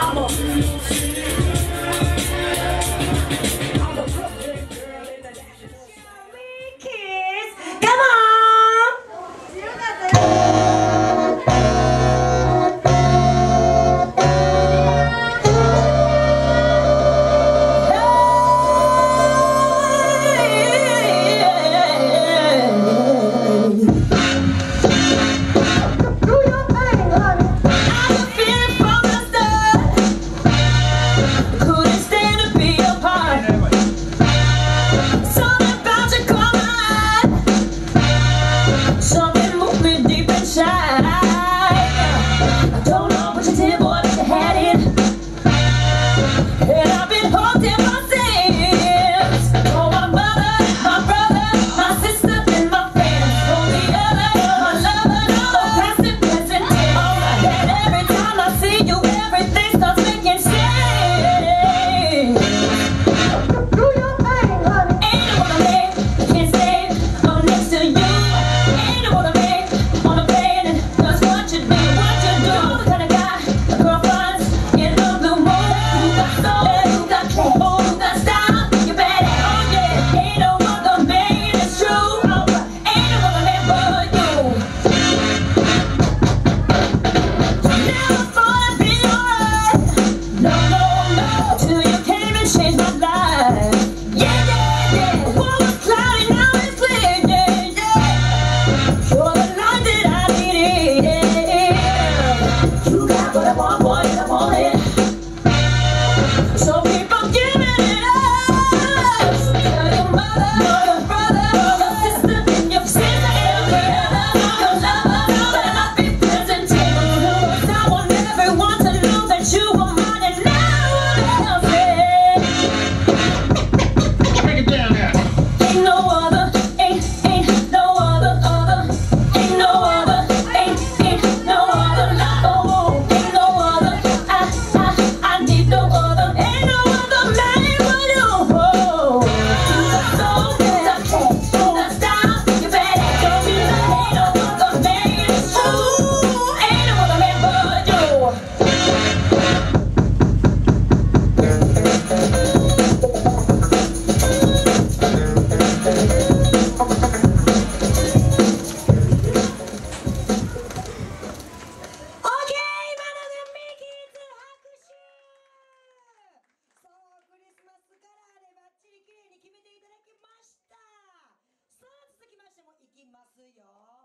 Vamos. yeah. ますよ。